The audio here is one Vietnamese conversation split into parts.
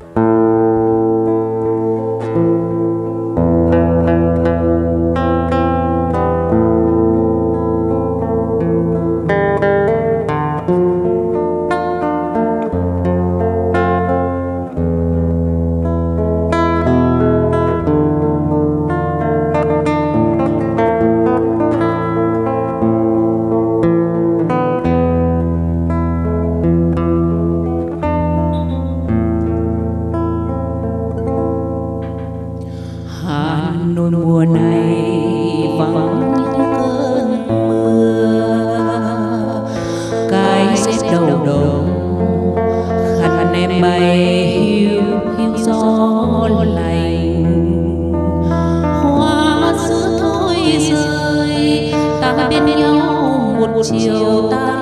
Bye. Nỗi mùa này vắng những cơn mưa. Cái rét đầu đầu, khăn em bay hiu hiu gió lạnh. Hoa sữa thôi rơi, ta bên nhau một chiều ta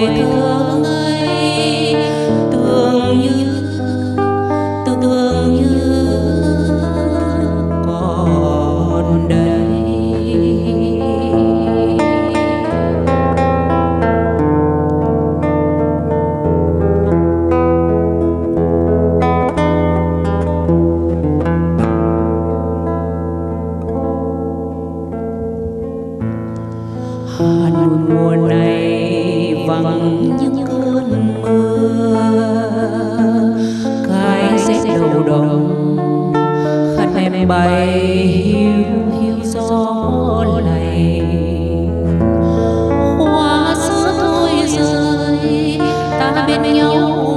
waiting này những cơn mưa cái rét đầu đông khăn em bay hiu hiu gió lạnh hoa sữa thôi rơi ta bên nhau